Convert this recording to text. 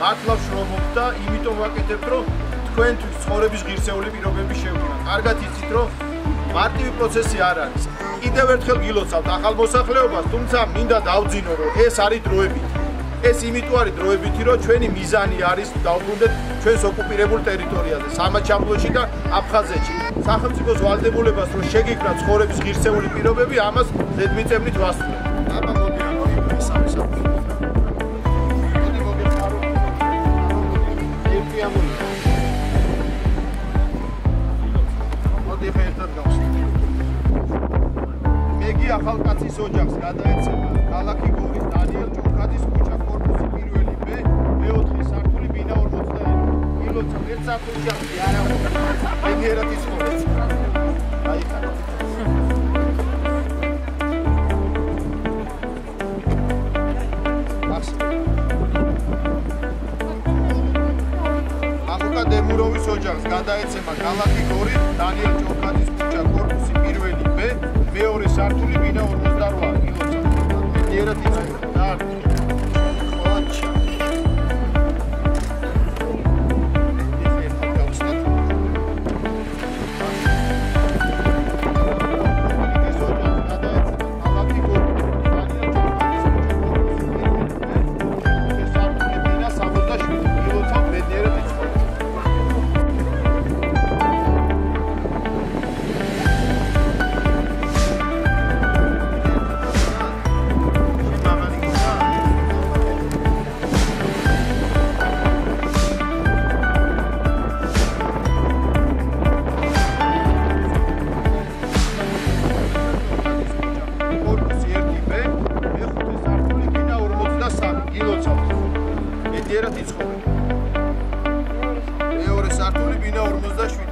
მართლა შრომობთ და იმიტომ ვაკეთებთ, რომ თქვენთვის ცხოვრების ღირსეული პირობები შევქმნათ. კარგად იცით, რომ მარტივი პროცესი არ არის. კიდევ ერთხელ გილოცავთ ახალ მოსახლეობას, თუმცა მინდა დავძინო, რომ ეს არის დროებითი. ეს იმიტომ არის დროებითი, რომ ჩვენი მიზანი არის დავბრუნდეთ ჩვენს ოკუპირებულ ტერიტორიაზე, სამაჩაბლოში და აფხაზეთში. სახელმწიფოს ვალდებულებას რომ შეგიქმნა ცხოვრების ღირსეული პირობები, ამას ზედმიწევნით ვასრულებთ. აბა მოდი ამ ის არის მოდი ერთად გავსვით. მეგი ახალკაცის ოჯახს გადაეცემა ქალაქი გორი დანიელ ჭურკაძის ქუჩა კორპუსი პირველი ბ მეოთხე სართული ბინა 41 ილოცა ერთ სართულში არის არა. მეგი ერთად იცხოვეს აი ხარ დემუროვის ოჯახს გადაეცემა. ქალაქი გორი დანიელ მეორე სართული ბინა 48 ხშირად იცხოვრა. მეორე სართული ბინა 57